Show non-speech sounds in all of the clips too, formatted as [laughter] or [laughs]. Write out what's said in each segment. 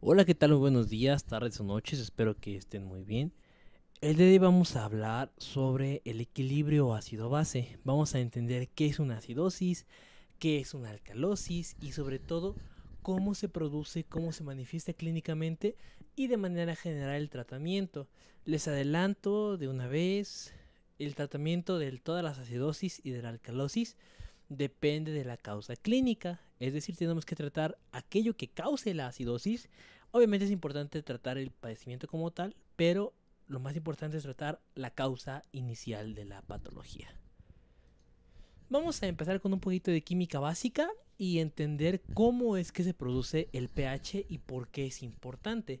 Hola, ¿qué tal? Buenos días, tardes o noches, espero que estén muy bien. El día de hoy vamos a hablar sobre el equilibrio ácido-base. Vamos a entender qué es una acidosis, qué es una alcalosis y sobre todo cómo se produce, cómo se manifiesta clínicamente y de manera general el tratamiento. Les adelanto de una vez, el tratamiento de todas las acidosis y de la alcalosis depende de la causa clínica, es decir, tenemos que tratar aquello que cause la acidosis. Obviamente es importante tratar el padecimiento como tal, pero lo más importante es tratar la causa inicial de la patología. Vamos a empezar con un poquito de química básica y entender cómo es que se produce el pH y por qué es importante.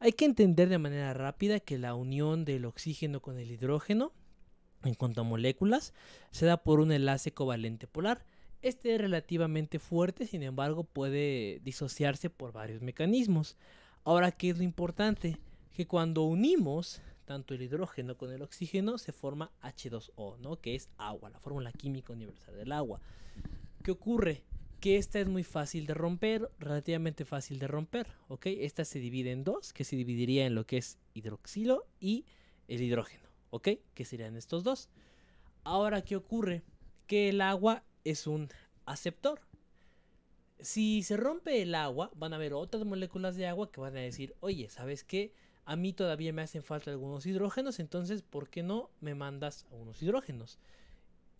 Hay que entender de manera rápida que la unión del oxígeno con el hidrógeno, en cuanto a moléculas, se da por un enlace covalente polar. Este es relativamente fuerte, sin embargo puede disociarse por varios mecanismos. Ahora, ¿qué es lo importante? que cuando unimos tanto el hidrógeno con el oxígeno se forma H2O, ¿no? Que es agua, la fórmula química universal del agua. ¿Qué ocurre? Que esta es muy fácil de romper, relativamente fácil de romper, ¿ok? Esta se divide en dos, que se dividiría en lo que es hidroxilo y el hidrógeno, ¿ok? Que serían estos dos. Ahora, ¿qué ocurre? Que el agua es un aceptor. Si se rompe el agua, van a haber otras moléculas de agua que van a decir, oye, ¿sabes qué? a mí todavía me hacen falta algunos hidrógenos, entonces, ¿por qué no me mandas unos hidrógenos?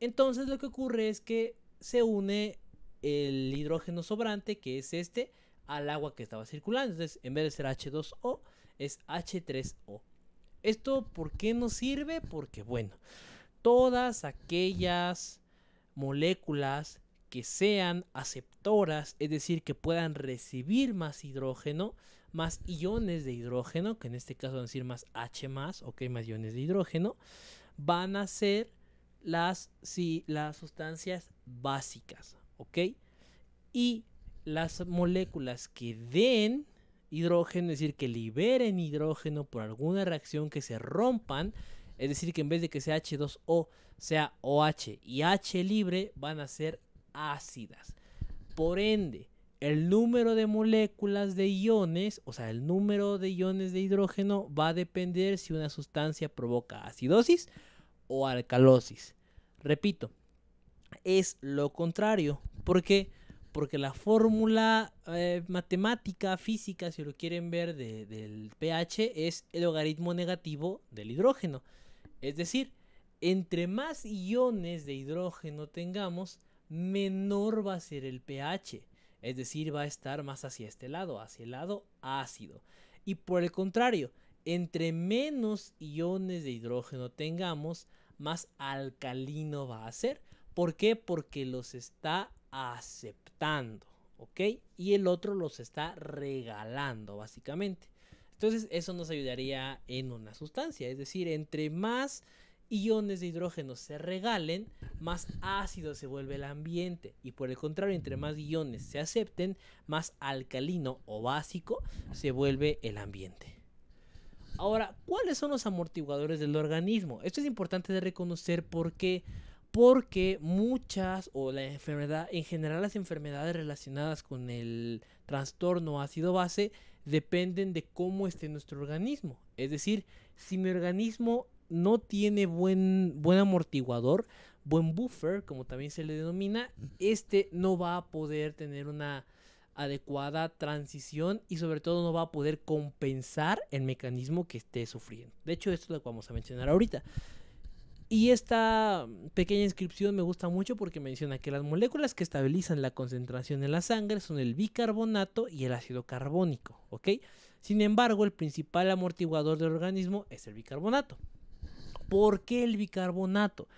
Entonces lo que ocurre es que se une el hidrógeno sobrante, que es este, al agua que estaba circulando. Entonces, en vez de ser H2O, es H3O. ¿Esto por qué nos sirve? Porque, bueno, todas aquellas moléculas que sean aceptoras, es decir, que puedan recibir más hidrógeno, más iones de hidrógeno, que en este caso van a decir más H más, ok, más iones de hidrógeno, van a ser las, sí, las sustancias básicas, ok. Y las moléculas que den hidrógeno, es decir, que liberen hidrógeno por alguna reacción que se rompan, es decir, que en vez de que sea H2O sea OH y H libre, van a ser ácidas. Por ende, el número de moléculas de iones, o sea, el número de iones de hidrógeno va a depender si una sustancia provoca acidosis o alcalosis. Repito, es lo contrario. ¿Por qué? Porque la fórmula eh, matemática, física, si lo quieren ver, del pH es el logaritmo negativo del hidrógeno. Es decir, entre más iones de hidrógeno tengamos, menor va a ser el pH. Es decir, va a estar más hacia este lado, hacia el lado ácido. Y por el contrario, entre menos iones de hidrógeno tengamos, más alcalino va a ser. ¿Por qué? Porque los está aceptando, ¿ok? Y el otro los está regalando, básicamente. Entonces, eso nos ayudaría en una sustancia. Es decir, entre más iones de hidrógeno se regalen, más ácido se vuelve el ambiente. Y por el contrario, entre más iones se acepten, más alcalino o básico se vuelve el ambiente. Ahora, ¿cuáles son los amortiguadores del organismo? Esto es importante de reconocer porque porque muchas o la enfermedad en general las enfermedades relacionadas con el trastorno ácido base dependen de cómo esté nuestro organismo. Es decir, si mi organismo no tiene buen, buen amortiguador, buen buffer, como también se le denomina, este no va a poder tener una adecuada transición y sobre todo no va a poder compensar el mecanismo que esté sufriendo. De hecho, esto es lo que vamos a mencionar ahorita. Y esta pequeña inscripción me gusta mucho porque menciona que las moléculas que estabilizan la concentración en la sangre son el bicarbonato y el ácido carbónico, ¿ok? Sin embargo, el principal amortiguador del organismo es el bicarbonato. ¿Por qué el bicarbonato?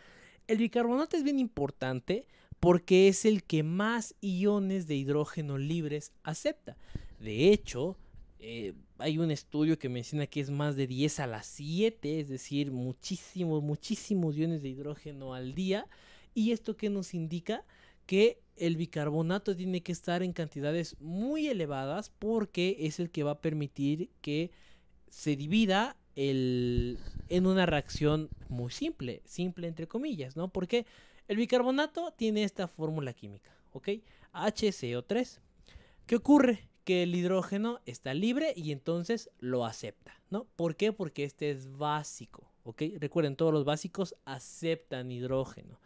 El bicarbonato es bien importante porque es el que más iones de hidrógeno libres acepta. De hecho, eh, hay un estudio que menciona que es más de 10 a las 7, es decir, muchísimos, muchísimos iones de hidrógeno al día. ¿Y esto qué nos indica? Que el bicarbonato tiene que estar en cantidades muy elevadas porque es el que va a permitir que se divida en una reacción muy simple, simple entre comillas, ¿no? Porque el bicarbonato tiene esta fórmula química, ¿ok? HCO3. ¿Qué ocurre? Porque el hidrógeno está libre y entonces lo acepta, ¿no? ¿Por qué? Porque este es básico, ¿ok? Recuerden, todos los básicos aceptan hidrógeno.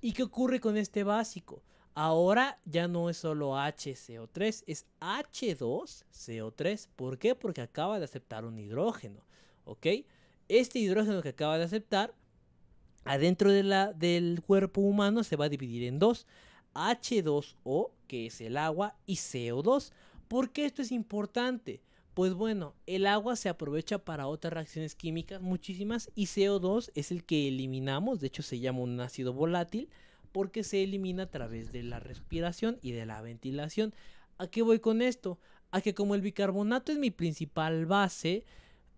¿Y qué ocurre con este básico? Ahora ya no es solo HCO3, es H2CO3. ¿Por qué? Porque acaba de aceptar un hidrógeno, ¿ok? Este hidrógeno que acaba de aceptar, adentro de la, del cuerpo humano se va a dividir en dos. H2O, que es el agua, y CO2. ¿Por qué esto es importante? Pues bueno, el agua se aprovecha para otras reacciones químicas, muchísimas, y CO2 es el que eliminamos, de hecho se llama un ácido volátil, porque se elimina a través de la respiración y de la ventilación. ¿A qué voy con esto? A que como el bicarbonato es mi principal base,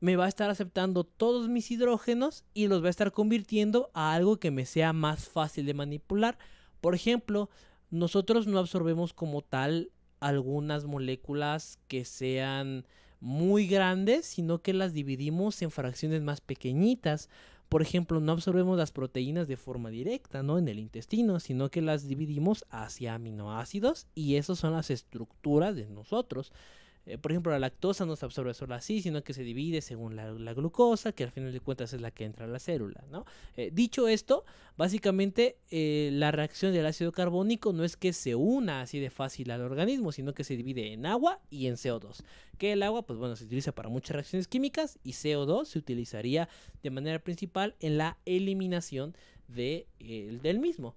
me va a estar aceptando todos mis hidrógenos y los va a estar convirtiendo a algo que me sea más fácil de manipular. Por ejemplo, nosotros no absorbemos como tal algunas moléculas que sean muy grandes, sino que las dividimos en fracciones más pequeñitas. Por ejemplo, no absorbemos las proteínas de forma directa, ¿no? En el intestino, sino que las dividimos hacia aminoácidos y esas son las estructuras de nosotros. Eh, por ejemplo, la lactosa no se absorbe solo así, sino que se divide según la, glucosa, que al final de cuentas es la que entra a la célula. Eh, dicho esto, básicamente eh, la reacción del ácido carbónico no es que se una así de fácil al organismo, sino que se divide en agua y en CO2. Que el agua, pues bueno, se utiliza para muchas reacciones químicas y CO2 se utilizaría de manera principal en la eliminación de, del mismo.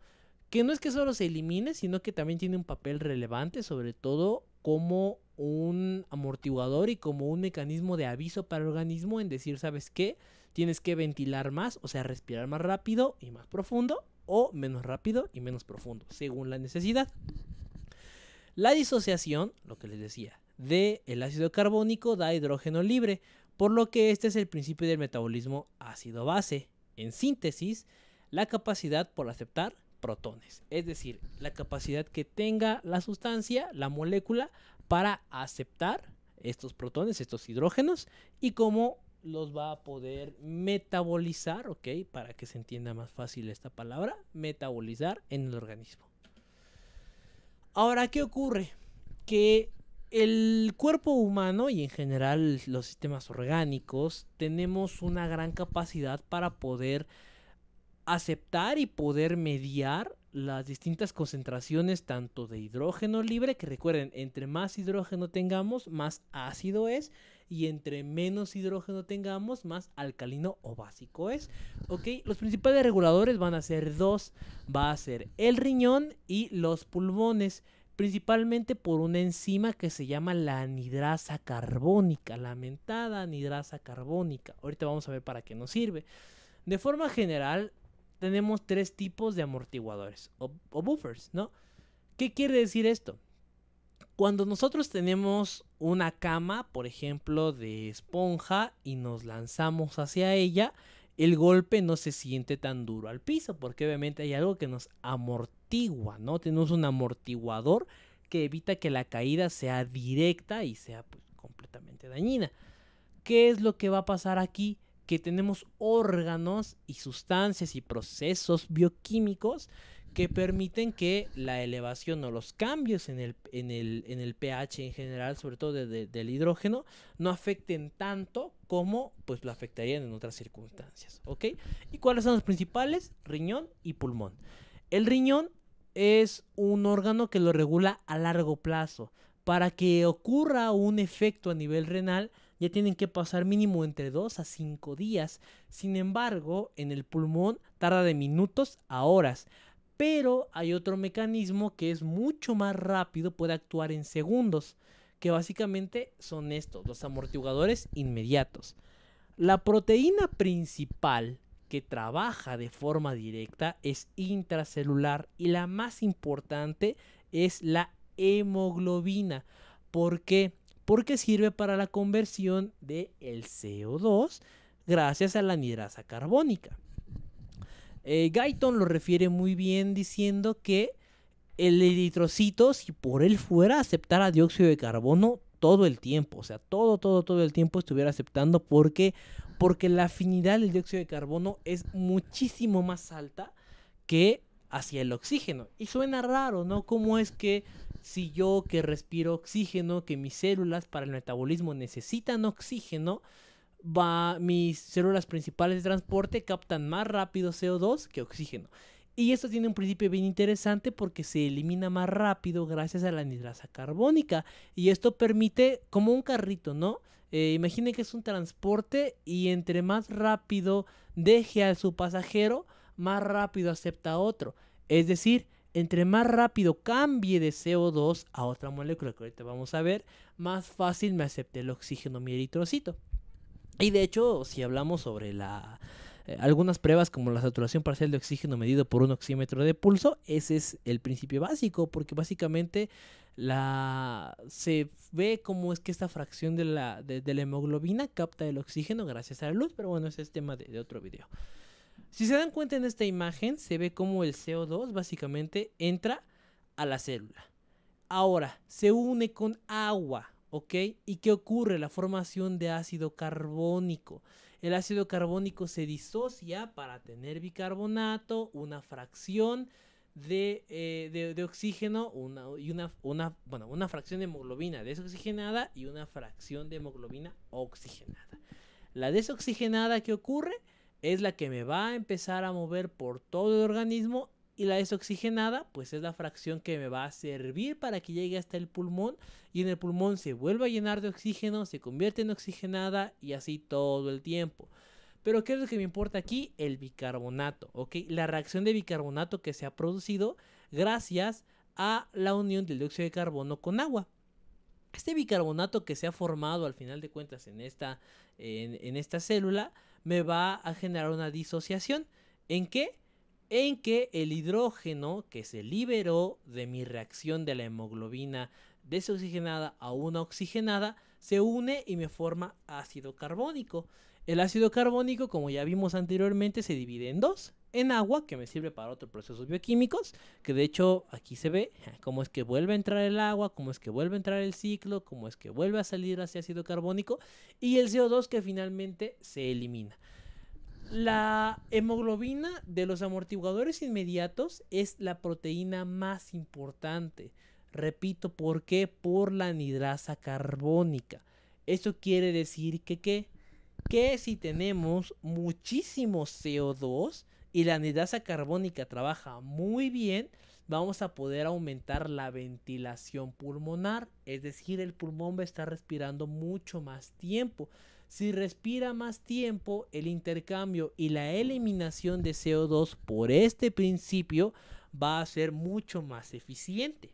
Que no es que solo se elimine, sino que también tiene un papel relevante, sobre todo como un amortiguador y como un mecanismo de aviso para el organismo en decir, ¿sabes qué? Tienes que ventilar más, o sea, respirar más rápido y más profundo, o menos rápido y menos profundo, según la necesidad. La disociación, lo que les decía, del el ácido carbónico da hidrógeno libre, por lo que este es el principio del metabolismo ácido-base. En síntesis, la capacidad por aceptar protones, es decir, la capacidad que tenga la sustancia, la molécula, para aceptar estos protones, estos hidrógenos, y cómo los va a poder metabolizar, ¿ok? Para que se entienda más fácil esta palabra, metabolizar en el organismo. Ahora, ¿qué ocurre? Que el cuerpo humano y en general los sistemas orgánicos tenemos una gran capacidad para poder aceptar y poder mediar las distintas concentraciones tanto de hidrógeno libre, que recuerden, entre más hidrógeno tengamos, más ácido es, y entre menos hidrógeno tengamos, más alcalino o básico es. Ok, los principales reguladores van a ser dos, va a ser el riñón y los pulmones, principalmente por una enzima que se llama la anidrasa carbónica, la mentada anidrasa carbónica. Ahorita vamos a ver para qué nos sirve. De forma general, tenemos tres tipos de amortiguadores o, buffers, ¿no? ¿Qué quiere decir esto? Cuando nosotros tenemos una cama, por ejemplo, de esponja y nos lanzamos hacia ella, el golpe no se siente tan duro al piso, porque obviamente hay algo que nos amortigua, ¿no? Tenemos un amortiguador que evita que la caída sea directa y sea pues, completamente dañina. ¿Qué es lo que va a pasar aquí? Que tenemos órganos y sustancias y procesos bioquímicos que permiten que la elevación o los cambios en el, en el, pH en general, sobre todo del hidrógeno, no afecten tanto como pues lo afectarían en otras circunstancias. ¿Ok? ¿Y cuáles son los principales? Riñón y pulmón. El riñón es un órgano que lo regula a largo plazo. Para que ocurra un efecto a nivel renal, ya tienen que pasar mínimo entre 2 a 5 días. Sin embargo, en el pulmón tarda de minutos a horas. Pero hay otro mecanismo que es mucho más rápido, puede actuar en segundos, que básicamente son estos, los amortiguadores inmediatos. La proteína principal que trabaja de forma directa es intracelular y la más importante es la hemoglobina. ¿Por qué? Porque sirve para la conversión del el CO2 gracias a la anidrasa carbónica. Eh, Guyton lo refiere muy bien diciendo que el eritrocito, si por él fuera, aceptara dióxido de carbono todo el tiempo, o sea, todo, todo, todo el tiempo estuviera aceptando porque porque la afinidad del dióxido de carbono es muchísimo más alta que hacia el oxígeno. Y suena raro, ¿no? ¿Cómo es que si yo que respiro oxígeno, que mis células para el metabolismo necesitan oxígeno, va, mis células principales de transporte captan más rápido CO2 que oxígeno. Y esto tiene un principio bien interesante porque se elimina más rápido gracias a la anhidrasa carbónica. Y esto permite, como un carrito, ¿no? Eh, imaginen que es un transporte y entre más rápido deje a su pasajero, más rápido acepta otro. Es decir, entre más rápido cambie de CO2 a otra molécula que ahorita vamos a ver, más fácil me acepte el oxígeno mi eritrocito. Y de hecho, si hablamos sobre la, eh, algunas pruebas como la saturación parcial de oxígeno medido por un oxímetro de pulso, ese es el principio básico, porque básicamente se ve cómo es que esta fracción de la, de, la hemoglobina capta el oxígeno gracias a la luz, pero bueno, ese es tema de otro video. Si se dan cuenta en esta imagen, se ve cómo el CO2 básicamente entra a la célula. Ahora, se une con agua, ¿ok? ¿Y qué ocurre? La formación de ácido carbónico. El ácido carbónico se disocia para tener bicarbonato, una fracción de, eh, oxígeno una, y una, una fracción de hemoglobina desoxigenada y una fracción de hemoglobina oxigenada. La desoxigenada que ocurre es la que me va a empezar a mover por todo el organismo y la desoxigenada pues es la fracción que me va a servir para que llegue hasta el pulmón y en el pulmón se vuelva a llenar de oxígeno, se convierte en oxigenada y así todo el tiempo. Pero ¿qué es lo que me importa aquí? El bicarbonato, ¿ok? La reacción de bicarbonato que se ha producido gracias a la unión del dióxido de carbono con agua. Este bicarbonato que se ha formado al final de cuentas en esta, en esta célula me va a generar una disociación. ¿En qué? En que el hidrógeno que se liberó de mi reacción de la hemoglobina desoxigenada a una oxigenada se une y me forma ácido carbónico. El ácido carbónico, como ya vimos anteriormente, se divide en dos. En agua, que me sirve para otros procesos bioquímicos, que de hecho aquí se ve [laughs] cómo es que vuelve a entrar el agua, cómo es que vuelve a entrar el ciclo, cómo es que vuelve a salir hacia ácido carbónico, y el CO2 que finalmente se elimina. La hemoglobina de los amortiguadores inmediatos es la proteína más importante. Repito, ¿por qué? Por la anidrasa carbónica. Eso quiere decir que ¿qué? que si tenemos muchísimo CO2 y la anidrasa carbónica trabaja muy bien, vamos a poder aumentar la ventilación pulmonar, es decir, el pulmón va a estar respirando mucho más tiempo. Si respira más tiempo, el intercambio y la eliminación de CO2 por este principio va a ser mucho más eficiente.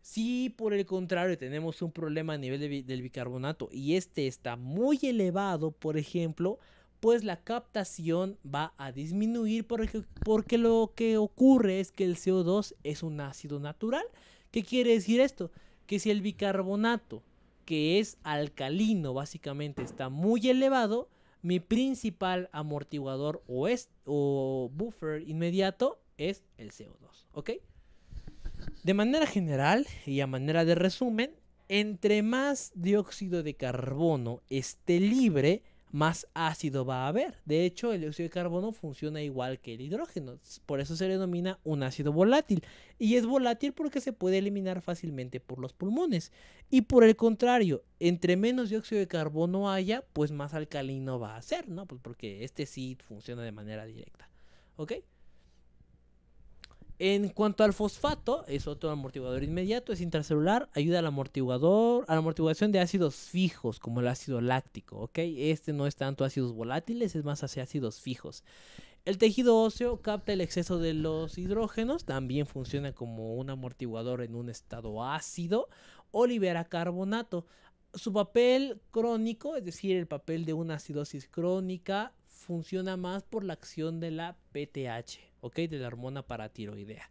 Si por el contrario tenemos un problema a nivel del bicarbonato y este está muy elevado, por ejemplo, pues la captación va a disminuir porque, porque lo que ocurre es que el CO2 es un ácido natural. ¿Qué quiere decir esto? Que si el bicarbonato, que es alcalino básicamente, está muy elevado, mi principal amortiguador o, es, o buffer inmediato es el CO2. ¿Ok? De manera general y a manera de resumen, entre más dióxido de carbono esté libre, más ácido va a haber. De hecho, el dióxido de carbono funciona igual que el hidrógeno, por eso se denomina un ácido volátil. Y es volátil porque se puede eliminar fácilmente por los pulmones. Y por el contrario, entre menos dióxido de carbono haya, pues más alcalino va a ser, ¿no? Pues porque este sí funciona de manera directa. ¿Ok? En cuanto al fosfato, es otro amortiguador inmediato, es intracelular, ayuda al amortiguador, a la amortiguación de ácidos fijos, como el ácido láctico, ¿ok? Este no es tanto ácidos volátiles, es más hacia ácidos fijos. El tejido óseo capta el exceso de los hidrógenos, también funciona como un amortiguador en un estado ácido o libera carbonato. Su papel crónico, es decir, el papel de una acidosis crónica, funciona más por la acción de la PTH, ¿ok? De la hormona paratiroidea.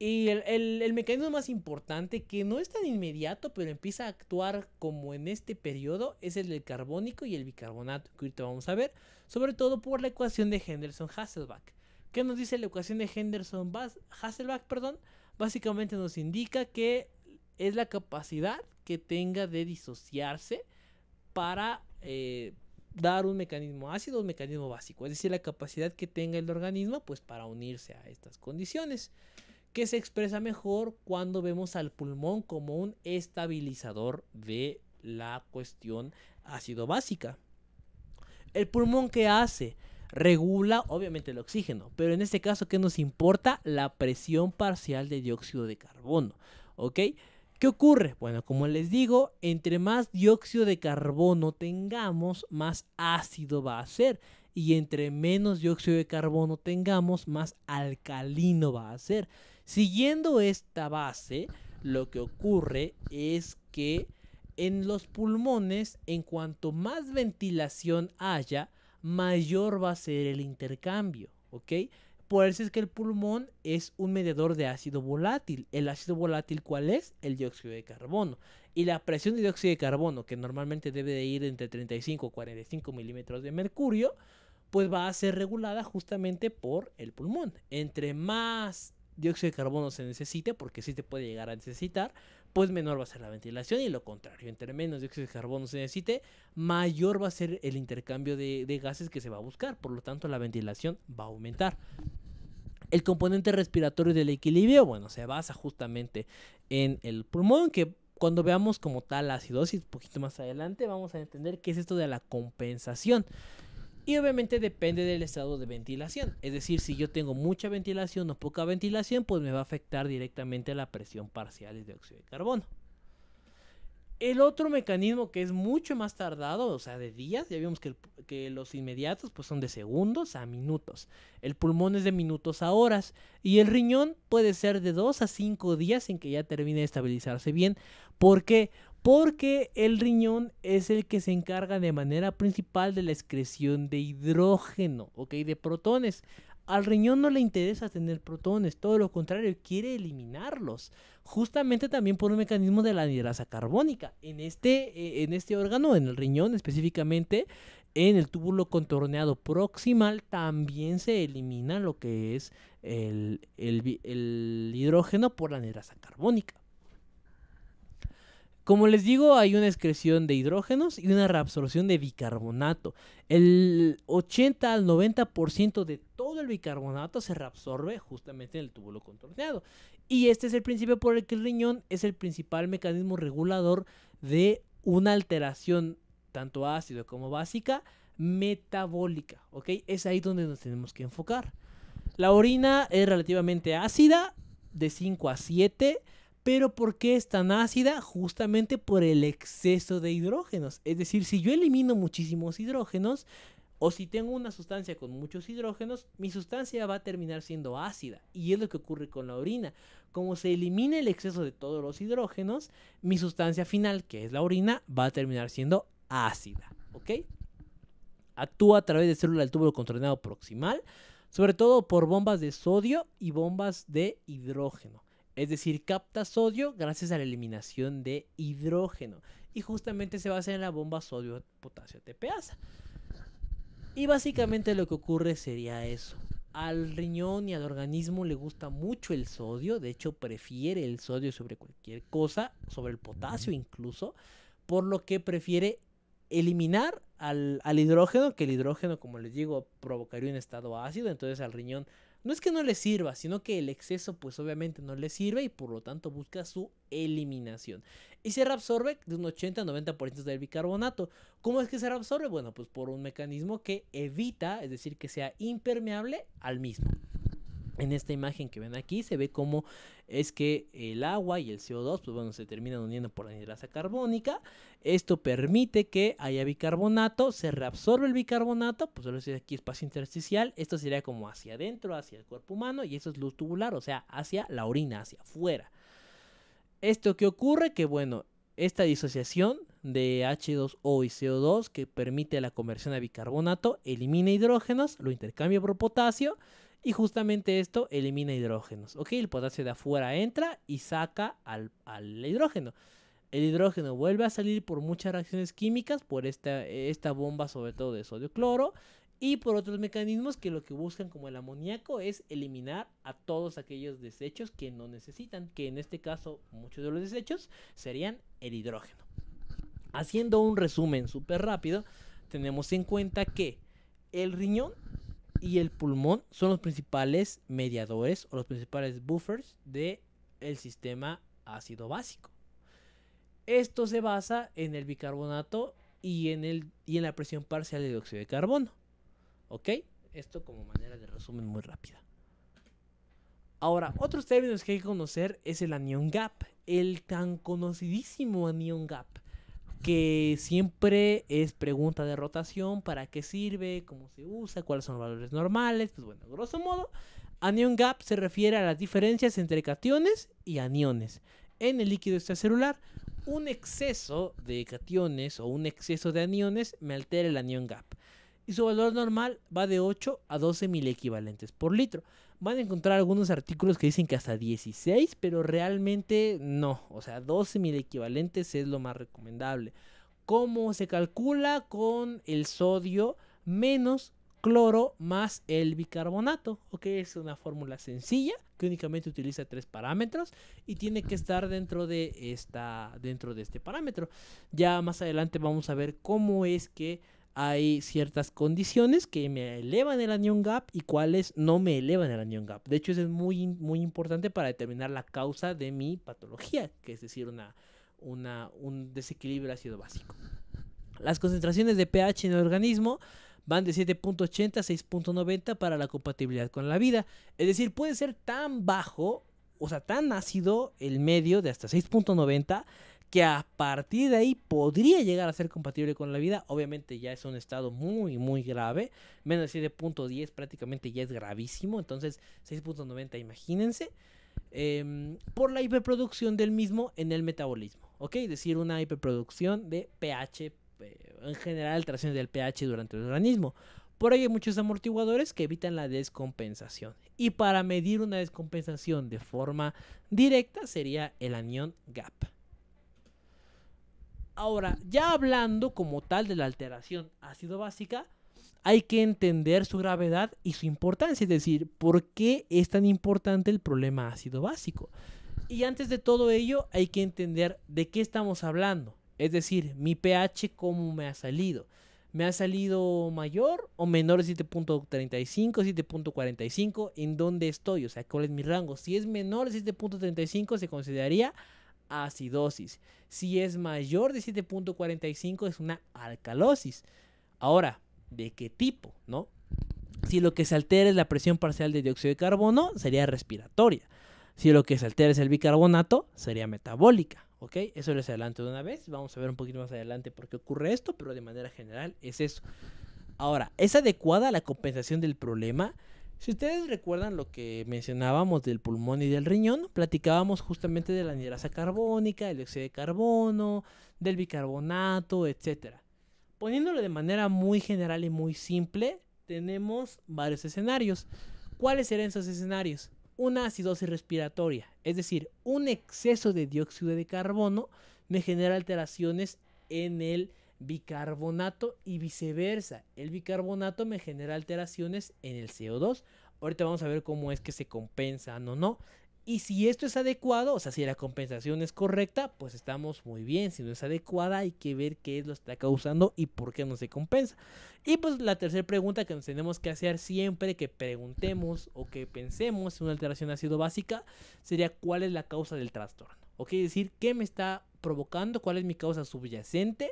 Y el, mecanismo más importante, que no es tan inmediato, pero empieza a actuar como en este periodo, es el del carbónico y el bicarbonato, que ahorita vamos a ver, sobre todo por la ecuación de Henderson-Hasselbalch. ¿Qué nos dice la ecuación de Henderson-Hasselbalch? Perdón, básicamente nos indica que es la capacidad que tenga de disociarse para eh, dar un mecanismo ácido, un mecanismo básico, es decir, la capacidad que tenga el organismo pues para unirse a estas condiciones. que se expresa mejor cuando vemos al pulmón como un estabilizador de la cuestión ácido básica. El pulmón que hace regula obviamente el oxígeno, pero en este caso ¿qué nos importa? La presión parcial de dióxido de carbono, ¿ok? ¿Qué ocurre? Bueno, como les digo, entre más dióxido de carbono tengamos, más ácido va a ser. Y entre menos dióxido de carbono tengamos, más alcalino va a ser. Siguiendo esta base, lo que ocurre es que en los pulmones, en cuanto más ventilación haya, mayor va a ser el intercambio, ¿ok? Por eso es que el pulmón es un medidor de ácido volátil. ¿El ácido volátil cuál es? El dióxido de carbono. Y la presión de dióxido de carbono, que normalmente debe de ir entre 35 y 45 milímetros de mercurio, pues va a ser regulada justamente por el pulmón. Entre más dióxido de carbono se necesite, porque sí te puede llegar a necesitar, pues menor va a ser la ventilación y lo contrario, entre menos dióxido de carbono se necesite, mayor va a ser el intercambio de, gases que se va a buscar, por lo tanto la ventilación va a aumentar. El componente respiratorio del equilibrio, bueno, se basa justamente en el pulmón, que cuando veamos como tal la acidosis, un poquito más adelante, vamos a entender qué es esto de la compensación. Y obviamente depende del estado de ventilación. Es decir, si yo tengo mucha ventilación o poca ventilación, pues me va a afectar directamente la presión parcial de dióxido de carbono. El otro mecanismo que es mucho más tardado, o sea, de días, ya vimos que, que, los inmediatos pues son de segundos a minutos. El pulmón es de minutos a horas y el riñón puede ser de 2 a 5 días en que ya termine de estabilizarse bien. ¿Por qué? Porque el riñón es el que se encarga de manera principal de la excreción de hidrógeno, ¿ok? De protones. Al riñón no le interesa tener protones, todo lo contrario, quiere eliminarlos. Justamente también por un mecanismo de la anhidrasa carbónica. En este, eh, en este órgano, en el riñón específicamente, en el túbulo contorneado proximal, también se elimina lo que es el, el, el hidrógeno por la anhidrasa carbónica. Como les digo, hay una excreción de hidrógenos y una reabsorción de bicarbonato. El 80 al 90% de todo el bicarbonato se reabsorbe justamente en el túbulo contorneado. Y este es el principio por el que el riñón es el principal mecanismo regulador de una alteración tanto ácido como básica metabólica. Es ahí donde nos tenemos que enfocar. La orina es relativamente ácida, de 5 a 7 pero ¿por qué es tan ácida? Justamente por el exceso de hidrógenos. Es decir, si yo elimino muchísimos hidrógenos, o si tengo una sustancia con muchos hidrógenos, mi sustancia va a terminar siendo ácida. Y es lo que ocurre con la orina. Como se elimina el exceso de todos los hidrógenos, mi sustancia final, que es la orina, va a terminar siendo ácida. ¿Ok? Actúa a través de células del túbulo contorneado proximal, sobre todo por bombas de sodio y bombas de hidrógeno. Es decir, capta sodio gracias a la eliminación de hidrógeno. Y justamente se basa en la bomba sodio-potasio TPasa. Y básicamente lo que ocurre sería eso. Al riñón y al organismo le gusta mucho el sodio, de hecho prefiere el sodio sobre cualquier cosa, sobre el potasio incluso, por lo que prefiere eliminar al, al, hidrógeno, que el hidrógeno, como les digo, provocaría un estado ácido, entonces al riñón no es que no le sirva, sino que el exceso pues obviamente no le sirve y por lo tanto busca su eliminación. Y se reabsorbe de un 80-90% del bicarbonato. ¿Cómo es que se reabsorbe? Bueno, pues por un mecanismo que evita, es decir, que sea impermeable al mismo. En esta imagen que ven aquí se ve cómo es que el agua y el CO2 pues bueno, se terminan uniendo por la hidrasa carbónica. Esto permite que haya bicarbonato, se reabsorbe el bicarbonato, pues solo aquí espacio intersticial. Esto sería como hacia adentro, hacia el cuerpo humano y eso es luz tubular, o sea, hacia la orina, hacia afuera. Esto que ocurre que bueno, esta disociación de H2O y CO2 que permite la conversión a bicarbonato elimina hidrógenos, lo intercambia por potasio y justamente esto elimina hidrógenos. Ok, el potasio de afuera entra y saca al, hidrógeno. El hidrógeno vuelve a salir por muchas reacciones químicas, por esta, esta bomba sobre todo de sodio-cloro y por otros mecanismos que lo que buscan como el amoníaco es eliminar a todos aquellos desechos que no necesitan, que en este caso muchos de los desechos serían el hidrógeno. Haciendo un resumen súper rápido, tenemos en cuenta que el riñón y el pulmón son los principales mediadores o los principales buffers del el sistema ácido básico. Esto se basa en el bicarbonato y en, el, y en la presión parcial de dióxido de carbono. ¿Ok? Esto como manera de resumen muy rápida. Ahora, otros términos que hay que conocer es el anion gap, el tan conocidísimo anion gap, que siempre es pregunta de rotación, para qué sirve, cómo se usa, cuáles son los valores normales. Pues bueno, grosso modo, anion gap se refiere a las diferencias entre cationes y aniones en el líquido extracelular. Un exceso de cationes o un exceso de aniones me altera el anion gap. Y su valor normal va de 8 a 12 mil equivalentes por litro. Van a encontrar algunos artículos que dicen que hasta 16, pero realmente no. O sea, 12 mil equivalentes es lo más recomendable. ¿Cómo se calcula? Con el sodio menos cloro más el bicarbonato. Ok, es una fórmula sencilla que únicamente utiliza tres parámetros y tiene que estar dentro de, esta, dentro de este parámetro. Ya más adelante vamos a ver cómo es que hay ciertas condiciones que me elevan el anion gap y cuáles no me elevan el anion gap. De hecho, eso es muy, muy importante para determinar la causa de mi patología, que es decir, una, una, un desequilibrio ácido básico. Las concentraciones de pH en el organismo van de 7.80 a 6.90 para la compatibilidad con la vida. Es decir, puede ser tan bajo, o sea, tan ácido el medio de hasta 6.90 que a partir de ahí podría llegar a ser compatible con la vida. Obviamente ya es un estado muy, muy grave. Menos de 7.10 prácticamente ya es gravísimo. Entonces 6.90 imagínense. Em, por la hiperproducción del mismo en el metabolismo. ¿Ok? Es decir, una hiperproducción de pH eh, en general alteraciones del pH durante el organismo. Por ello hay muchos amortiguadores que evitan la descompensación. Y para medir una descompensación de forma directa sería el anión gap. Ahora, ya hablando como tal de la alteración ácido básica, hay que entender su gravedad y su importancia, es decir, por qué es tan importante el problema ácido básico. Y antes de todo ello, hay que entender de qué estamos hablando. Es decir, mi pH cómo me ha salido. ¿Me ha salido mayor o menor de 7.35, 7.45? ¿En dónde estoy? O sea, ¿cuál es mi rango? Si es menor de 7.35 se consideraría acidosis. Si es mayor de 7.45 es una alcalosis. Ahora, ¿de qué tipo? ¿No? Si lo que se altera es la presión parcial de dióxido de carbono, sería respiratoria. Si lo que se altera es el bicarbonato, sería metabólica. ¿Ok? Eso les adelanto de una vez. Vamos a ver un poquito más adelante por qué ocurre esto, pero de manera general es eso. Ahora, ¿es adecuada la compensación del problema? Si ustedes recuerdan lo que mencionábamos del pulmón y del riñón, platicábamos justamente de la anhidrasa carbónica, del dióxido de carbono, del bicarbonato, etc. Poniéndolo de manera muy general y muy simple, tenemos varios escenarios. ¿Cuáles serían esos escenarios? una acidosis respiratoria, es decir, un exceso de dióxido de carbono me genera alteraciones en el bicarbonato y viceversa. El bicarbonato me genera alteraciones en el CO2. Ahorita vamos a ver cómo es que se compensan o no. Y si esto es adecuado, o sea, si la compensación es correcta, pues estamos muy bien. Si no es adecuada, hay que ver qué es lo que está causando y por qué no se compensa. Y pues la tercera pregunta que nos tenemos que hacer siempre que preguntemos o que pensemos en una alteración ácido básica sería cuál es la causa del trastorno. Ok, es decir, qué me está provocando, cuál es mi causa subyacente.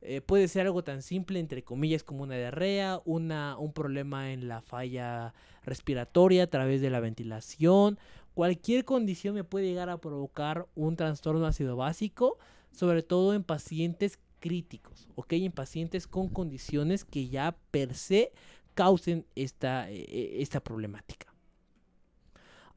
Eh, puede ser algo tan simple, entre comillas, como una diarrea, una, un problema en la falla respiratoria a través de la ventilación, Cualquier condición me puede llegar a provocar un trastorno ácido básico, sobre todo en pacientes críticos, ¿ok? En pacientes con condiciones que ya per se causen esta, eh, esta problemática.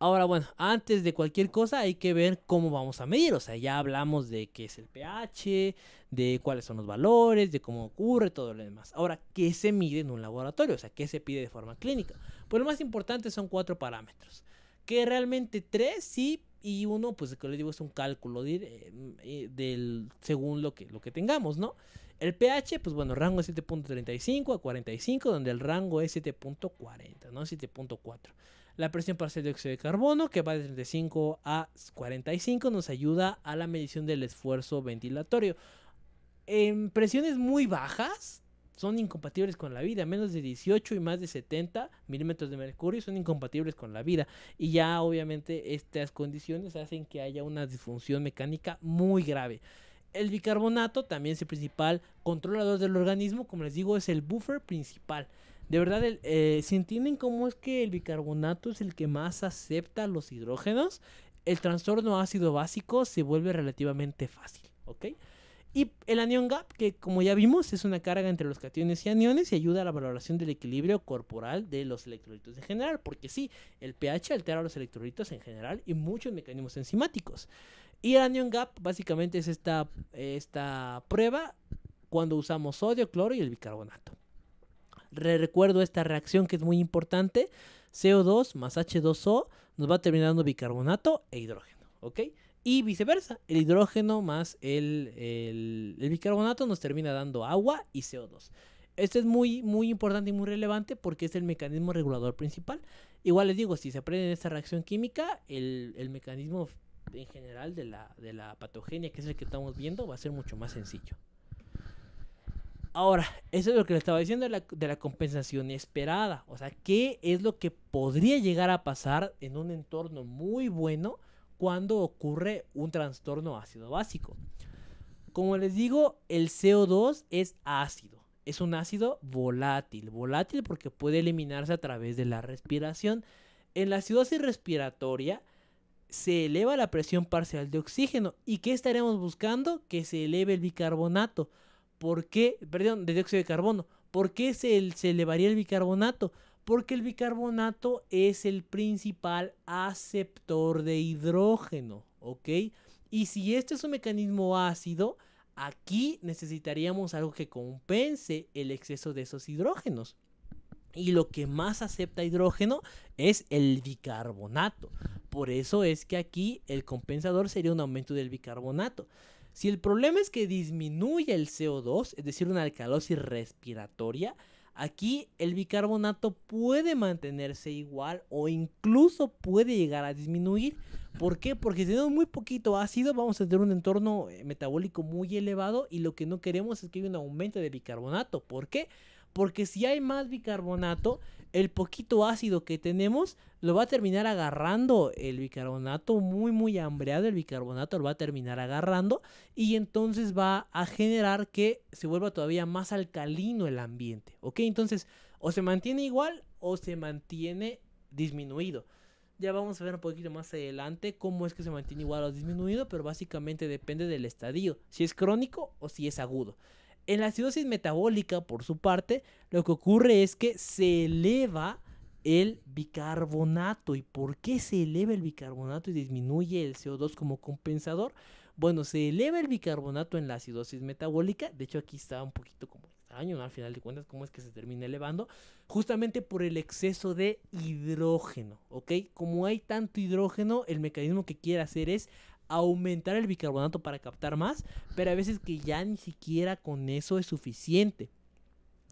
Ahora, bueno, antes de cualquier cosa hay que ver cómo vamos a medir. O sea, ya hablamos de qué es el pH, de cuáles son los valores, de cómo ocurre, todo lo demás. Ahora, ¿qué se mide en un laboratorio? O sea, ¿qué se pide de forma clínica? Pues lo más importante son cuatro parámetros que realmente tres sí y uno, pues que les digo, es un cálculo de, eh, del, según lo que, lo que tengamos, ¿no? El pH, pues bueno, rango es 7.35 a 45, donde el rango es 7.40, ¿no? 7.4. La presión parcial de dióxido de carbono, que va de 35 a 45, nos ayuda a la medición del esfuerzo ventilatorio. En presiones muy bajas, son incompatibles con la vida. Menos de 18 y más de 70 milímetros de mercurio son incompatibles con la vida. Y ya obviamente estas condiciones hacen que haya una disfunción mecánica muy grave. El bicarbonato también es el principal controlador del organismo, como les digo, es el buffer principal. De verdad, eh, si entienden cómo es que el bicarbonato es el que más acepta los hidrógenos, el trastorno ácido básico se vuelve relativamente fácil, ¿ok? Y el anion gap, que como ya vimos, es una carga entre los cationes y aniones y ayuda a la valoración del equilibrio corporal de los electrolitos en general, porque sí, el pH altera los electrolitos en general y muchos mecanismos enzimáticos. Y el anion gap básicamente es esta, esta prueba cuando usamos sodio, cloro y el bicarbonato. Recuerdo esta reacción que es muy importante. CO2 más H2O nos va terminando bicarbonato e hidrógeno, ¿ok? Y viceversa, el hidrógeno más el, bicarbonato nos termina dando agua y CO2. Esto es muy, muy importante y muy relevante porque es el mecanismo regulador principal. Igual les digo, si se aprende esta reacción química, el, el mecanismo en general de la, de la patogenia, que es el que estamos viendo, va a ser mucho más sencillo. Ahora, eso es lo que le estaba diciendo de la, de la, compensación esperada. O sea, ¿qué es lo que podría llegar a pasar en un entorno muy bueno cuando ocurre un trastorno ácido básico. Como les digo, el CO2 es ácido. Es un ácido volátil. Volátil porque puede eliminarse a través de la respiración. En la acidosis respiratoria se eleva la presión parcial de oxígeno. ¿Y qué estaremos buscando? Que se eleve el bicarbonato. ¿Por qué? Perdón, de dióxido de carbono. ¿Por qué se, elevaría el bicarbonato? porque el bicarbonato es el principal aceptor de hidrógeno, ¿ok? Y si este es un mecanismo ácido, aquí necesitaríamos algo que compense el exceso de esos hidrógenos. Y lo que más acepta hidrógeno es el bicarbonato. Por eso es que aquí el compensador sería un aumento del bicarbonato. Si el problema es que disminuye el CO2, es decir, una alcalosis respiratoria, Aquí el bicarbonato puede mantenerse igual o incluso puede llegar a disminuir. ¿Por qué? Porque si tenemos muy poquito ácido vamos a tener un entorno eh, metabólico muy elevado y lo que no queremos es que haya un aumento de bicarbonato. ¿Por qué? Porque si hay más bicarbonato, el poquito ácido que tenemos lo va a terminar agarrando el bicarbonato, muy muy hambreado el bicarbonato lo va a terminar agarrando y entonces va a generar que se vuelva todavía más alcalino el ambiente, ¿ok? Entonces o se mantiene igual o se mantiene disminuido. Ya vamos a ver un poquito más adelante cómo es que se mantiene igual o disminuido, pero básicamente depende del estadio, si es crónico o si es agudo. En la acidosis metabólica, por su parte, lo que ocurre es que se eleva el bicarbonato. ¿Y por qué se eleva el bicarbonato y disminuye el CO2 como compensador? Bueno, se eleva el bicarbonato en la acidosis metabólica. De hecho, aquí está un poquito como extraño, ¿no? Al final de cuentas, cómo es que se termina elevando. Justamente por el exceso de hidrógeno, ¿ok? Como hay tanto hidrógeno, el mecanismo que quiere hacer es aumentar el bicarbonato para captar más, pero a veces que ya ni siquiera con eso es suficiente.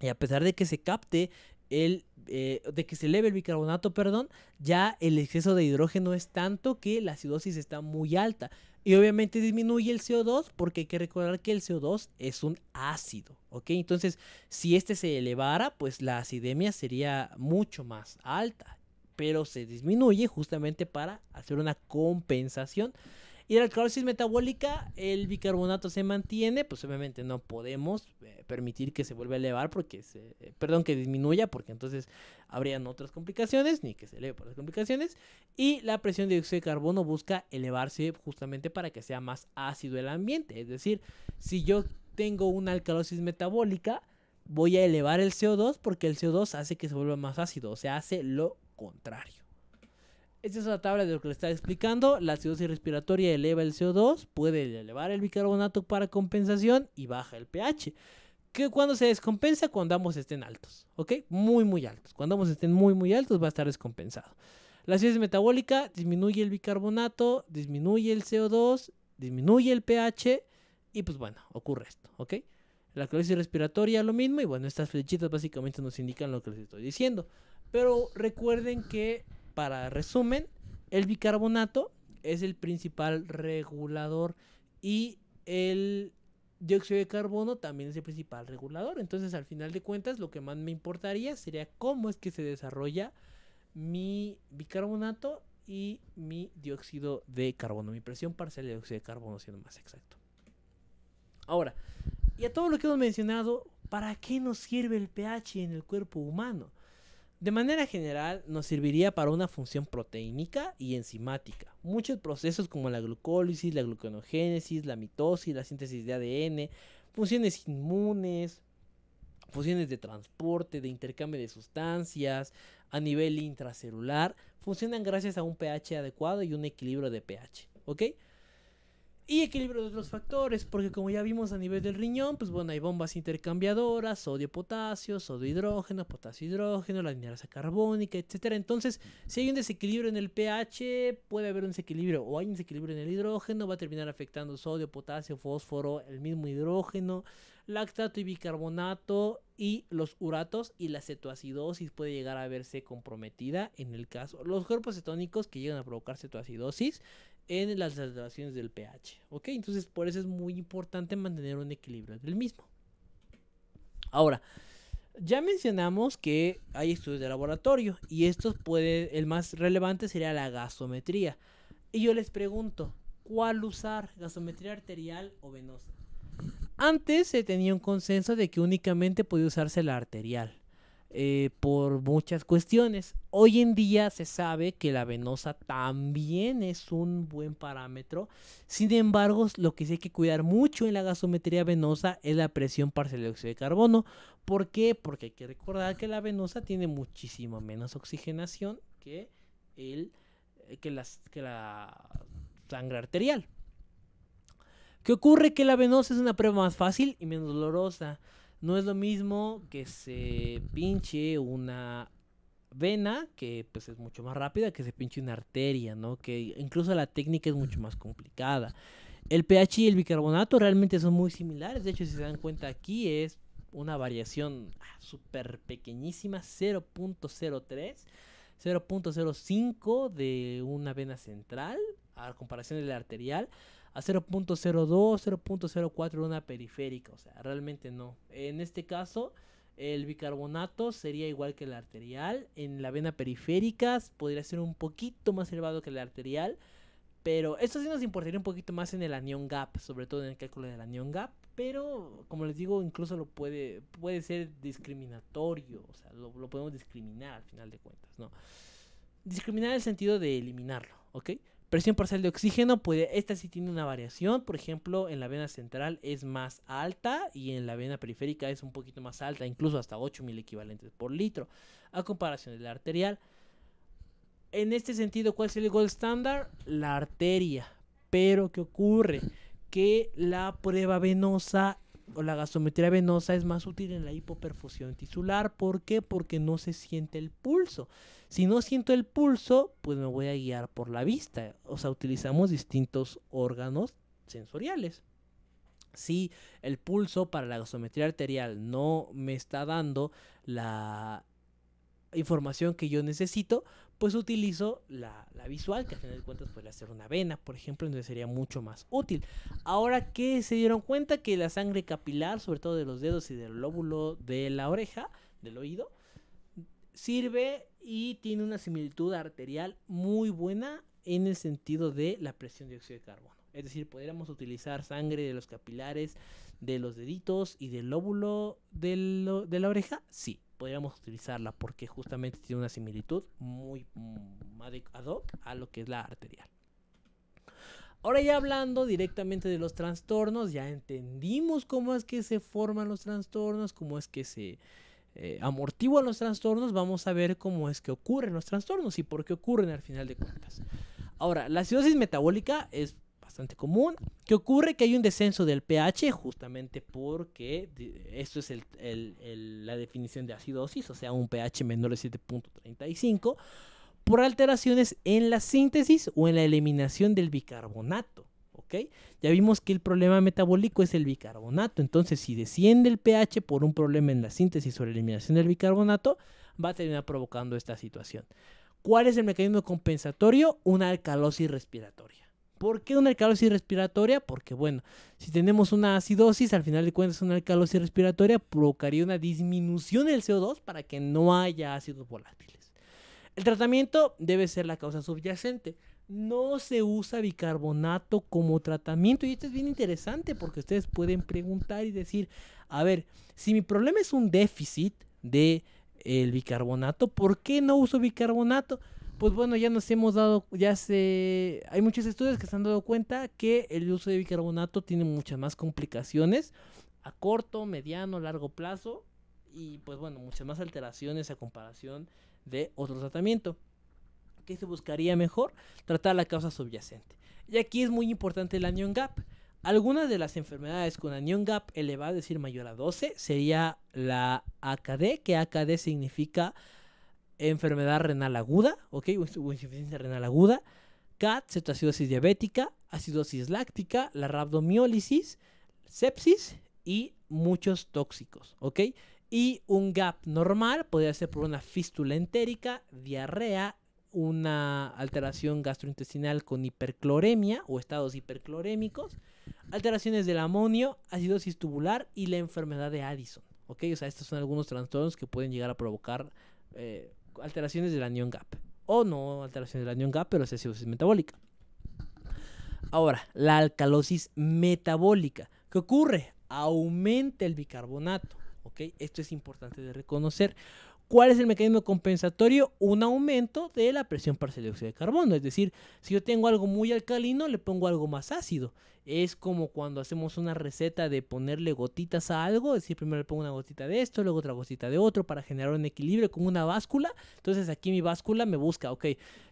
Y a pesar de que se capte el, eh, de que se eleve el bicarbonato, perdón, ya el exceso de hidrógeno es tanto que la acidosis está muy alta. Y obviamente disminuye el CO2 porque hay que recordar que el CO2 es un ácido, ¿ok? Entonces, si este se elevara, pues la acidemia sería mucho más alta, pero se disminuye justamente para hacer una compensación. Y la alcalosis metabólica, el bicarbonato se mantiene, pues obviamente no podemos eh, permitir que se vuelva a elevar porque se, eh, perdón, que disminuya porque entonces habrían otras complicaciones, ni que se eleve por las complicaciones. Y la presión de dióxido de carbono busca elevarse justamente para que sea más ácido el ambiente. Es decir, si yo tengo una alcalosis metabólica, voy a elevar el CO2 porque el CO2 hace que se vuelva más ácido, o sea, hace lo contrario. Esta es la tabla de lo que le estaba explicando. La acidosis respiratoria eleva el CO2, puede elevar el bicarbonato para compensación y baja el pH. Que cuando se descompensa, cuando ambos estén altos, ¿ok? Muy, muy altos. Cuando ambos estén muy, muy altos, va a estar descompensado. La acidosis metabólica disminuye el bicarbonato, disminuye el CO2, disminuye el pH y pues bueno, ocurre esto, ¿ok? La crisis respiratoria lo mismo y bueno, estas flechitas básicamente nos indican lo que les estoy diciendo. Pero recuerden que para resumen, el bicarbonato es el principal regulador y el dióxido de carbono también es el principal regulador. Entonces, al final de cuentas, lo que más me importaría sería cómo es que se desarrolla mi bicarbonato y mi dióxido de carbono, mi presión parcial de dióxido de carbono, siendo más exacto. Ahora, y a todo lo que hemos mencionado, ¿para qué nos sirve el pH en el cuerpo humano? De manera general, nos serviría para una función proteínica y enzimática. Muchos procesos como la glucólisis, la gluconogénesis, la mitosis, la síntesis de ADN, funciones inmunes, funciones de transporte, de intercambio de sustancias a nivel intracelular, funcionan gracias a un pH adecuado y un equilibrio de pH. ¿Ok? Y equilibrio de otros factores, porque como ya vimos a nivel del riñón, pues bueno, hay bombas intercambiadoras, sodio-potasio, sodio-hidrógeno, potasio-hidrógeno, la linearasa carbónica, etc. Entonces, si hay un desequilibrio en el pH, puede haber un desequilibrio, o hay un desequilibrio en el hidrógeno, va a terminar afectando sodio, potasio, fósforo, el mismo hidrógeno, lactato y bicarbonato, y los uratos y la cetoacidosis puede llegar a verse comprometida en el caso. Los cuerpos cetónicos que llegan a provocar cetoacidosis en las alteraciones del pH. ¿Ok? Entonces por eso es muy importante mantener un equilibrio del mismo. Ahora, ya mencionamos que hay estudios de laboratorio y estos puede, el más relevante sería la gasometría. Y yo les pregunto, ¿cuál usar? ¿Gasometría arterial o venosa? Antes se tenía un consenso de que únicamente podía usarse la arterial. Eh, por muchas cuestiones. Hoy en día se sabe que la venosa también es un buen parámetro. Sin embargo, lo que sí hay que cuidar mucho en la gasometría venosa es la presión parcial de óxido de carbono. ¿Por qué? Porque hay que recordar que la venosa tiene muchísimo menos oxigenación que, el, eh, que, las, que la sangre arterial. ¿Qué ocurre? Que la venosa es una prueba más fácil y menos dolorosa. No es lo mismo que se pinche una vena, que pues es mucho más rápida, que se pinche una arteria, ¿no? Que incluso la técnica es mucho más complicada. El pH y el bicarbonato realmente son muy similares. De hecho, si se dan cuenta aquí es una variación ah, súper pequeñísima, 0.03, 0.05 de una vena central a comparación de la arterial a 0.02, 0.04 una periférica, o sea, realmente no. En este caso, el bicarbonato sería igual que el arterial. En la vena periférica podría ser un poquito más elevado que el arterial. Pero esto sí nos importaría un poquito más en el anion gap, sobre todo en el cálculo del anion gap. Pero, como les digo, incluso lo puede, puede ser discriminatorio. O sea, lo, lo podemos discriminar al final de cuentas, ¿no? Discriminar en el sentido de eliminarlo, ¿ok? Presión parcial de oxígeno, puede, esta sí tiene una variación. Por ejemplo, en la vena central es más alta y en la vena periférica es un poquito más alta, incluso hasta 8 mil equivalentes por litro, a comparación de la arterial. En este sentido, ¿cuál es el gold standard? La arteria. Pero, ¿qué ocurre? Que la prueba venosa o la gasometría venosa es más útil en la hipoperfusión tisular. ¿Por qué? Porque no se siente el pulso. Si no siento el pulso, pues me voy a guiar por la vista. O sea, utilizamos distintos órganos sensoriales. Si el pulso para la gasometría arterial no me está dando la información que yo necesito, pues utilizo la, visual, que al final de cuentas puede ser una vena, por ejemplo, entonces sería mucho más útil. Ahora que se dieron cuenta que la sangre capilar, sobre todo de los dedos y del lóbulo de la oreja, del oído, sirve y tiene una similitud arterial muy buena en el sentido de la presión de dióxido de carbono. Es decir, podríamos utilizar sangre de los capilares, de los deditos y del lóbulo de, la oreja. Sí, podríamos utilizarla porque justamente tiene una similitud muy mm, ad hoc a lo que es la arterial. Ahora ya hablando directamente de los trastornos, ya entendimos cómo es que se forman los trastornos, cómo es que se eh, amortiguan los trastornos, vamos a ver cómo es que ocurren los trastornos y por qué ocurren al final de cuentas. Ahora, la acidosis metabólica es bastante común. ¿Qué ocurre? Que hay un descenso del pH justamente porque esto es la definición de acidosis, o sea, un pH menor de 7.35 por alteraciones en la síntesis o en la eliminación del bicarbonato. Ya vimos que el problema metabólico es el bicarbonato, entonces si desciende el pH por un problema en la síntesis o la eliminación del bicarbonato, va a terminar provocando esta situación. ¿Cuál es el mecanismo compensatorio? Una alcalosis respiratoria. ¿Por qué una alcalosis respiratoria? Porque bueno, si tenemos una acidosis, al final de cuentas una alcalosis respiratoria provocaría una disminución del CO2 para que no haya ácidos volátiles. El tratamiento debe ser la causa subyacente. No se usa bicarbonato como tratamiento y esto es bien interesante porque ustedes pueden preguntar y decir, a ver, si mi problema es un déficit de el bicarbonato, ¿por qué no uso bicarbonato? Pues bueno, ya nos hemos dado, ya se, hay muchos estudios que se han dado cuenta que el uso de bicarbonato tiene muchas más complicaciones a corto, mediano, largo plazo y pues bueno, muchas más alteraciones a comparación de otro tratamiento. ¿Qué se buscaría mejor? Tratar la causa subyacente. Y aquí es muy importante el anion gap. Algunas de las enfermedades con anion gap elevado, es decir, mayor a 12, sería la AKD, que AKD significa enfermedad renal aguda, ¿ok? O insuficiencia renal aguda, CAT, cetoacidosis diabética, acidosis láctica, la rabdomiólisis, sepsis y muchos tóxicos, ¿ok? Y un GAP normal podría ser por una fístula entérica, diarrea, una alteración gastrointestinal con hipercloremia o estados hiperclorémicos, alteraciones del amonio, acidosis tubular y la enfermedad de Addison. ¿Ok? O sea, estos son algunos trastornos que pueden llegar a provocar eh, alteraciones del anion gap. O no alteraciones del anion gap, pero es acidosis metabólica. Ahora, la alcalosis metabólica. ¿Qué ocurre? Aumenta el bicarbonato. ¿ok? Esto es importante de reconocer. ¿Cuál es el mecanismo compensatorio? Un aumento de la presión parcial de óxido de carbono. Es decir, si yo tengo algo muy alcalino, le pongo algo más ácido. Es como cuando hacemos una receta de ponerle gotitas a algo. Es decir, primero le pongo una gotita de esto, luego otra gotita de otro para generar un equilibrio como una báscula. Entonces aquí mi báscula me busca, ok,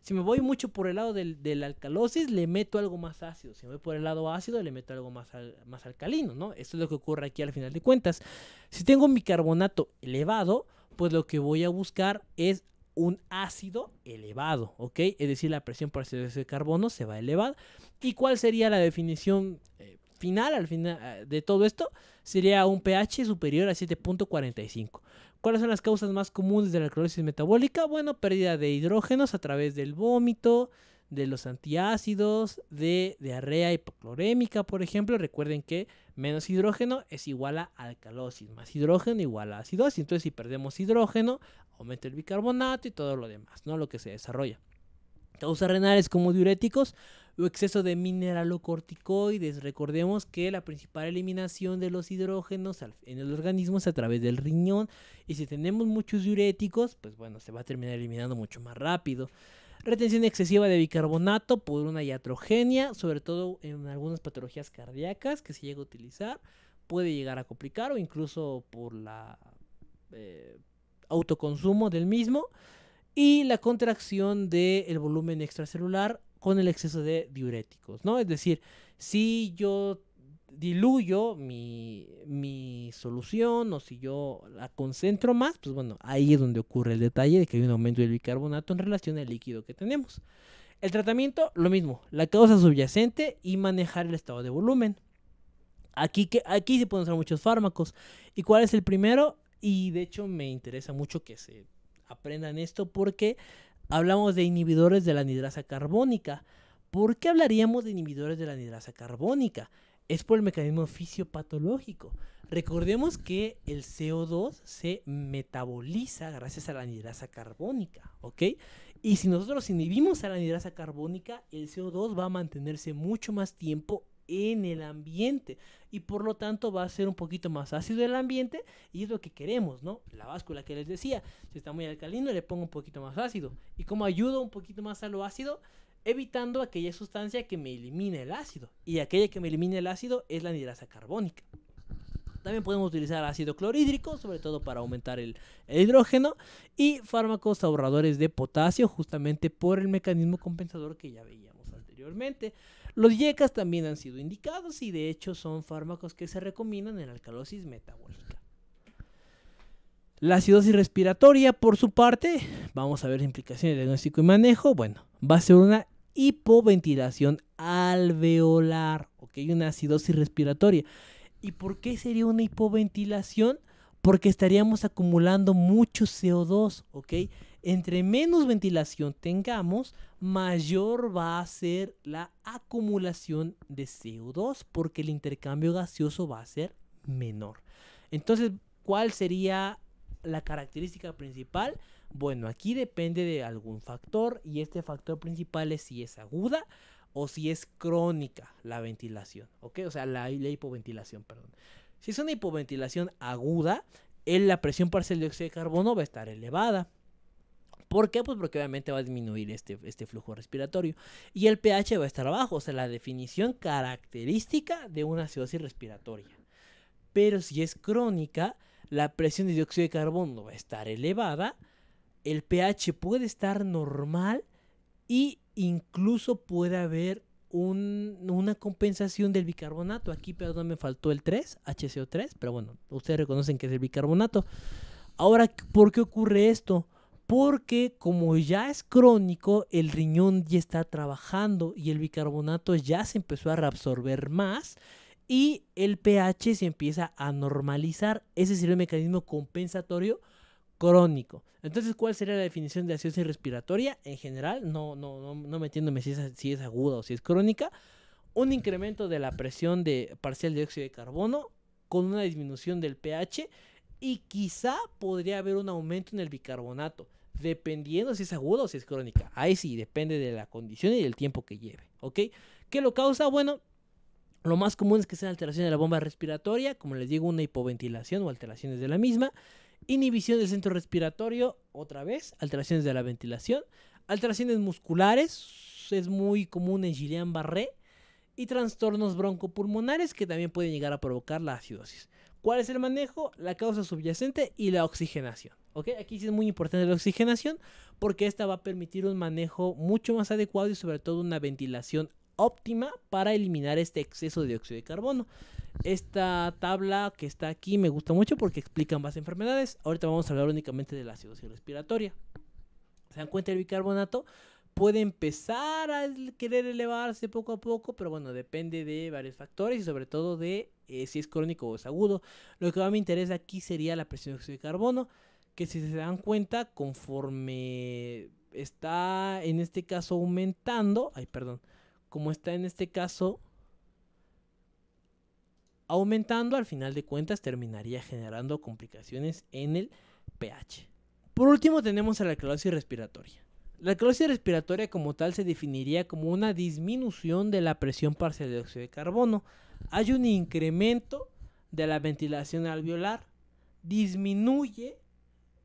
si me voy mucho por el lado del, la alcalosis, le meto algo más ácido. Si me voy por el lado ácido, le meto algo más, más alcalino, ¿no? Esto es lo que ocurre aquí al final de cuentas. Si tengo un bicarbonato elevado, pues lo que voy a buscar es un ácido elevado, ¿ok? Es decir, la presión por de carbono se va a elevar. ¿Y cuál sería la definición eh, final al final eh, de todo esto? Sería un pH superior a 7.45. ¿Cuáles son las causas más comunes de la alcalosis metabólica? Bueno, pérdida de hidrógenos a través del vómito, de los antiácidos, de diarrea hipoclorémica, por ejemplo. Recuerden que menos hidrógeno es igual a alcalosis, más hidrógeno igual a acidosis. Entonces, si perdemos hidrógeno, aumenta el bicarbonato y todo lo demás, ¿no? Lo que se desarrolla. Causas renales como diuréticos o exceso de mineralocorticoides. Recordemos que la principal eliminación de los hidrógenos en el organismo es a través del riñón. Y si tenemos muchos diuréticos, pues bueno, se va a terminar eliminando mucho más rápido. Retención excesiva de bicarbonato por una iatrogenia, sobre todo en algunas patologías cardíacas que se llega a utilizar, puede llegar a complicar o incluso por la eh, autoconsumo del mismo. Y la contracción del volumen extracelular con el exceso de diuréticos, ¿no? Es decir, si yo diluyo mi, solución o si yo la concentro más, pues bueno, ahí es donde ocurre el detalle de que hay un aumento del bicarbonato en relación al líquido que tenemos. El tratamiento, lo mismo, la causa subyacente y manejar el estado de volumen. Aquí, que, aquí se pueden usar muchos fármacos. ¿Y cuál es el primero? Y de hecho me interesa mucho que se aprendan esto porque hablamos de inhibidores de la anidrasa carbónica. ¿Por qué hablaríamos de inhibidores de la anidrasa carbónica? Es por el mecanismo fisiopatológico. Recordemos que el CO2 se metaboliza gracias a la anidrasa carbónica, ¿ok? Y si nosotros inhibimos a la anidrasa carbónica, el CO2 va a mantenerse mucho más tiempo en el ambiente y por lo tanto va a ser un poquito más ácido el ambiente y es lo que queremos, ¿no? La báscula que les decía, si está muy alcalino le pongo un poquito más ácido y como ayuda un poquito más a lo ácido, evitando aquella sustancia que me elimine el ácido. Y aquella que me elimine el ácido es la anidrasa carbónica. También podemos utilizar ácido clorhídrico, sobre todo para aumentar el, hidrógeno, y fármacos ahorradores de potasio, justamente por el mecanismo compensador que ya veíamos anteriormente. Los YECAS también han sido indicados y de hecho son fármacos que se recomiendan en alcalosis metabólica. La acidosis respiratoria, por su parte, vamos a ver implicaciones de diagnóstico y manejo. Bueno, va a ser una hipoventilación alveolar, ¿ok? Una acidosis respiratoria. ¿Y por qué sería una hipoventilación? Porque estaríamos acumulando mucho CO2, ¿ok? entre menos ventilación tengamos, mayor va a ser la acumulación de CO2 porque el intercambio gaseoso va a ser menor. Entonces, ¿cuál sería la característica principal? Bueno, aquí depende de algún factor y este factor principal es si es aguda o si es crónica la ventilación, ¿ok? O sea, la, hipoventilación, perdón. Si es una hipoventilación aguda, la presión parcial de dióxido de carbono va a estar elevada. ¿Por qué? Pues porque obviamente va a disminuir este, este flujo respiratorio. Y el pH va a estar abajo, o sea, la definición característica de una acidosis respiratoria. Pero si es crónica, la presión de dióxido de carbono va a estar elevada, el pH puede estar normal y incluso puede haber una compensación del bicarbonato. Aquí, perdón, me faltó el 3, HCO3, pero bueno, ustedes reconocen que es el bicarbonato. Ahora, ¿por qué ocurre esto? Porque como ya es crónico, el riñón ya está trabajando y el bicarbonato ya se empezó a reabsorber más y el pH se empieza a normalizar. Ese sería el mecanismo compensatorio crónico. Entonces, ¿cuál sería la definición de acidosis respiratoria? En general, no, no, no, no metiéndome si es, si es aguda o si es crónica, un incremento de la presión de parcial de dióxido de carbono con una disminución del pH y quizá podría haber un aumento en el bicarbonato, dependiendo si es aguda o si es crónica. Ahí sí, depende de la condición y del tiempo que lleve, ¿ok? ¿Qué lo causa? Bueno, lo más común es que sea alteración de la bomba respiratoria, como les digo, una hipoventilación o alteraciones de la misma. Inhibición del centro respiratorio, otra vez, alteraciones de la ventilación. Alteraciones musculares, es muy común en Guillain-Barré. Y trastornos broncopulmonares que también pueden llegar a provocar la acidosis. ¿Cuál es el manejo? La causa subyacente y la oxigenación. ¿ok? Aquí sí es muy importante la oxigenación porque esta va a permitir un manejo mucho más adecuado y sobre todo una ventilación óptima para eliminar este exceso de dióxido de carbono. Esta tabla que está aquí me gusta mucho porque explica más enfermedades. Ahorita vamos a hablar únicamente de la acidosis respiratoria. ¿Se dan cuenta? El bicarbonato puede empezar a querer elevarse poco a poco, pero bueno, depende de varios factores y sobre todo de eh, si es crónico o es agudo. Lo que más me interesa aquí sería la presión de dióxido de carbono, que si se dan cuenta, conforme está en este caso aumentando, ay, perdón, como está en este caso aumentando, al final de cuentas terminaría generando complicaciones en el pH. Por último tenemos a la alcalosis respiratoria. La alcalosis respiratoria como tal se definiría como una disminución de la presión parcial de dióxido de carbono. Hay un incremento de la ventilación alveolar, disminuye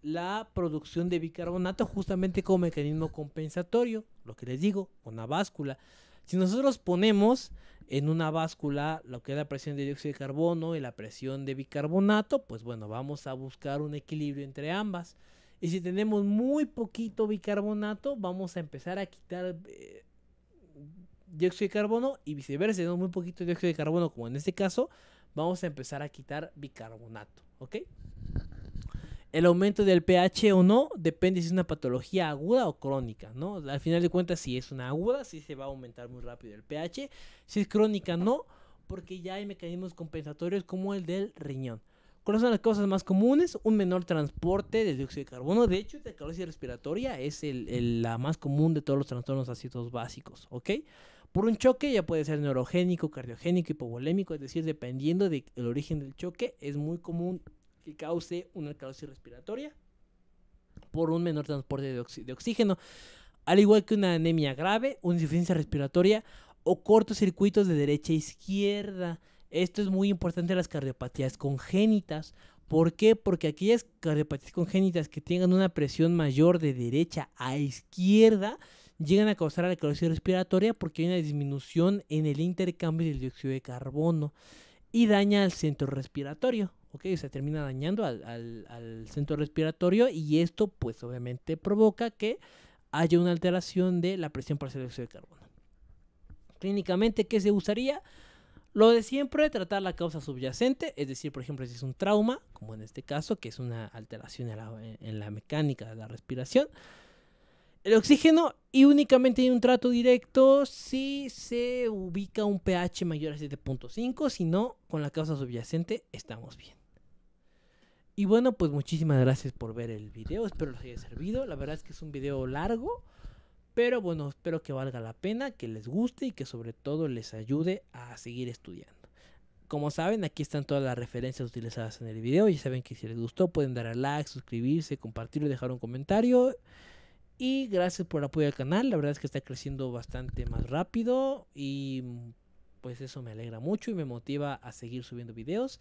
la producción de bicarbonato justamente como mecanismo compensatorio, lo que les digo, una báscula. Si nosotros ponemos en una báscula lo que es la presión de dióxido de carbono y la presión de bicarbonato, pues bueno, vamos a buscar un equilibrio entre ambas. Y si tenemos muy poquito bicarbonato, vamos a empezar a quitar eh, dióxido de carbono y viceversa. Si tenemos muy poquito dióxido de carbono, como en este caso, vamos a empezar a quitar bicarbonato. ¿Ok? El aumento del pH o no depende si es una patología aguda o crónica, ¿no? Al final de cuentas, si es una aguda, sí se va a aumentar muy rápido el pH. Si es crónica, no, porque ya hay mecanismos compensatorios como el del riñón. ¿Cuáles son las cosas más comunes? Un menor transporte de dióxido de carbono. De hecho, la esclerosis respiratoria es la más común de todos los trastornos ácidos básicos, ¿ok? Por un choque ya puede ser neurogénico, cardiogénico, hipovolémico, es decir, dependiendo del origen del choque, es muy común que cause una alcalosis respiratoria por un menor transporte de, oxígeno, al igual que una anemia grave, una insuficiencia respiratoria o cortocircuitos de derecha a izquierda. Esto es muy importante en las cardiopatías congénitas. ¿Por qué? Porque aquellas cardiopatías congénitas que tengan una presión mayor de derecha a izquierda llegan a causar la alcalosis respiratoria porque hay una disminución en el intercambio del dióxido de carbono y daña al centro respiratorio. ¿Ok? Se termina dañando al, centro respiratorio y esto pues obviamente provoca que haya una alteración de la presión de dióxido de carbono. Clínicamente, ¿qué se usaría? Lo de siempre, tratar la causa subyacente, es decir, por ejemplo, si es un trauma, como en este caso, que es una alteración en la, en la mecánica de la respiración, el oxígeno y únicamente hay un trato directo si se ubica un pH mayor a 7.5, si no, con la causa subyacente estamos bien. Y bueno, pues muchísimas gracias por ver el video. Espero les haya servido. La verdad es que es un video largo. Pero bueno, espero que valga la pena, que les guste y que sobre todo les ayude a seguir estudiando. Como saben, aquí están todas las referencias utilizadas en el video. Ya saben que si les gustó pueden dar a like, suscribirse, compartirlo dejar un comentario. Y gracias por el apoyo al canal. La verdad es que está creciendo bastante más rápido. Y pues eso me alegra mucho y me motiva a seguir subiendo videos.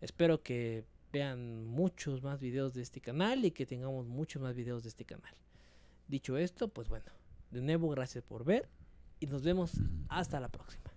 Espero que vean muchos más videos de este canal y que tengamos muchos más videos de este canal. Dicho esto, pues bueno, de nuevo gracias por ver y nos vemos hasta la próxima.